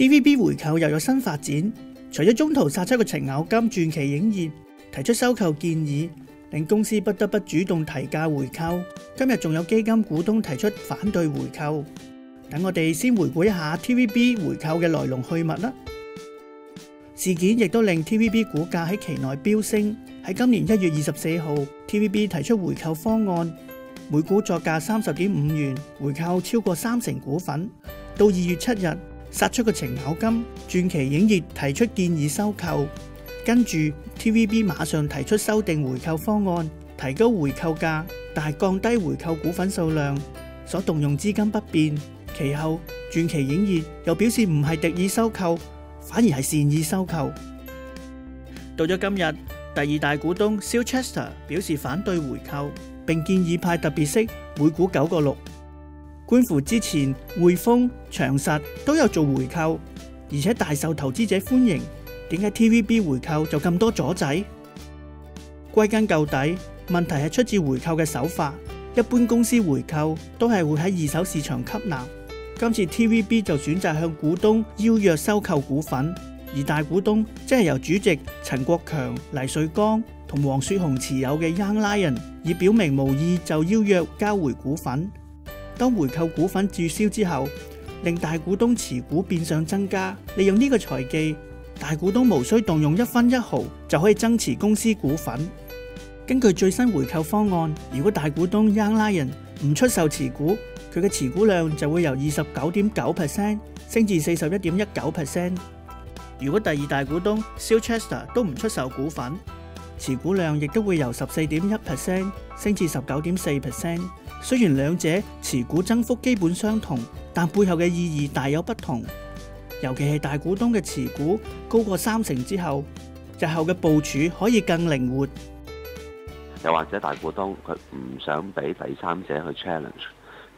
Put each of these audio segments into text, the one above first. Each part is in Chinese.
TVB 回購又有新發展，除咗中途殺出個程咬金传奇影业提出收購建議，令公司不得不主動提價回購。今日仲有基金股東提出反對回購。等我哋先回顧一下 TVB 回購嘅來龍去脈啦。事件亦都令 TVB 股價喺期內飆升。喺今年一月二十四號，TVB 提出回購方案，每股作價三十點五元，回購超過三成股份。到二月七日，殺出個程咬金，傳奇影業提出建議收購，跟住 TVB 馬上提出修訂回購方案，提高回購價，但係降低回購股份数量，所動用資金不變。其後，傳奇影業又表示唔係敵意收購，反而係善意收購。到咗今日，第二大股東 Silchester 表示反對回購，並建議派特別息每股九個六。官乎之前匯豐、長實都有做回購，而且大受投資者歡迎，點解 TVB 回購就咁多阻滯？歸根究底，問題係出自回購嘅手法。一般公司回購都係會喺二手市場吸納。今次 TVB 就選擇向股東邀約收購股份，而大股東即係由主席陳國強、黎瑞剛同黃雪紅持有嘅 Young Lion，已表明無意就邀約交回股份。當回購股份註銷之後，令大股東持股變相增加。利用呢個財技，大股東無需動用一分一毫就可以增持公司股份。根據最新回購方案，如果大股東 Young Lion 唔出售持股，佢嘅持股量就會由二十九點九 percent 升至四十一點一九 percent。如果第二大股東 Silchester 都唔出售股份，持股量亦都會由十四點一 percent 升至十九點四 percent。雖然兩者持股增幅基本相同，但背後嘅意義大有不同。尤其係大股東嘅持股高過三成之後，日後嘅部署可以更靈活。又或者大股東佢唔想俾第三者去 challenge。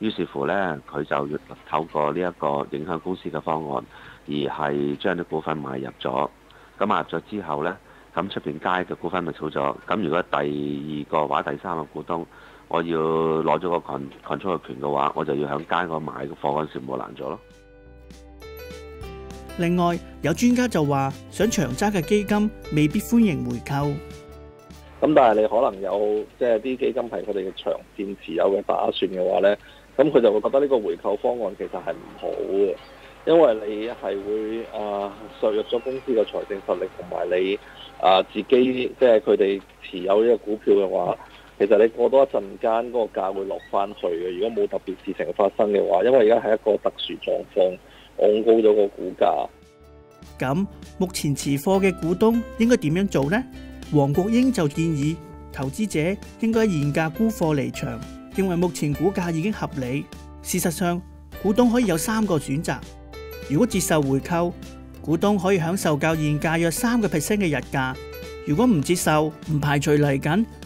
於是乎呢，佢就要透過呢一個影響公司嘅方案，而係將啲股份買入咗。咁買入咗之後呢，咁出邊街嘅股份咪少咗。咁如果第二個或者第三個股東，我要攞咗個 control 嘅權嘅話，我就要喺街嗰買嘅貨嗰陣時冇難咗咯。另外，有專家就話，想長揸嘅基金未必歡迎回購。咁但係你可能有即係啲基金係佢哋嘅長線持有嘅打算嘅話咧。咁佢就會覺得呢個回購方案其實係唔好嘅，因為你係會啊削弱咗公司嘅財政實力，同埋你啊自己即係佢哋持有呢個股票嘅話，其實你過多一陣間嗰個價會落翻去嘅。如果冇特別事情發生嘅話，因為而家係一個特殊狀況，昂高咗個股價。咁目前持貨嘅股東應該點樣做呢？黃國英就建議投資者應該現價沽貨離場。認為目前股價已經合理。事實上，股東可以有三個選擇。如果接受回購，股東可以享受較現價約三個 percent 嘅日價；如果唔接受，唔排除嚟緊